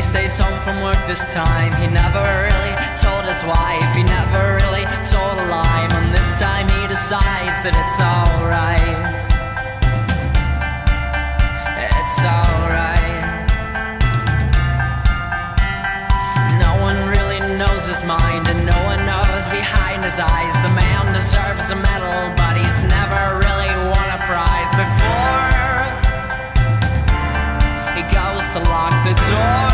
He stays home from work this time. He never really told his wife. He never really told a lie. And this time he decides that it's alright. It's alright. No one really knows his mind, and no one knows behind his eyes. The man deserves a medal, but he's never really won a prize before. He goes to lock the door.